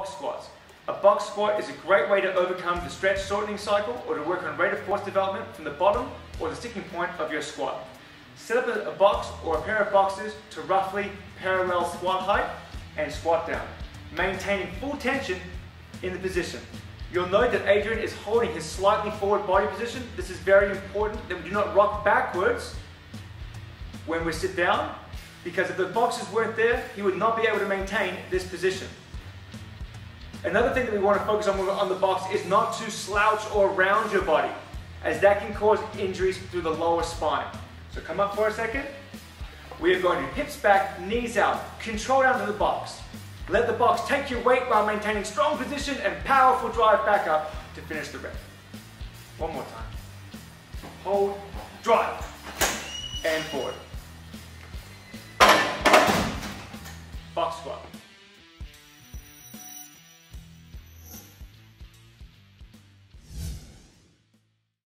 box squats. A box squat is a great way to overcome the stretch shortening cycle or to work on rate of force development from the bottom or the sticking point of your squat. Set up a, box or a pair of boxes to roughly parallel squat height and squat down, maintaining full tension in the position. You'll note that Adrian is holding his slightly forward body position. This is very important that we do not rock backwards when we sit down because if the boxes weren't there, he would not be able to maintain this position. Another thing that we want to focus on on the box is not to slouch or round your body, as that can cause injuries through the lower spine. So come up for a second. We are going to hips back, knees out, control down to the box. Let the box take your weight while maintaining strong position and powerful drive back up to finish the rep. One more time. Hold, drive, and forward.